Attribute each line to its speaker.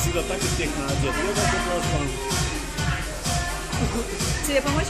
Speaker 1: всегда так эффектно одет. Я так просто...
Speaker 2: Тебе помочь?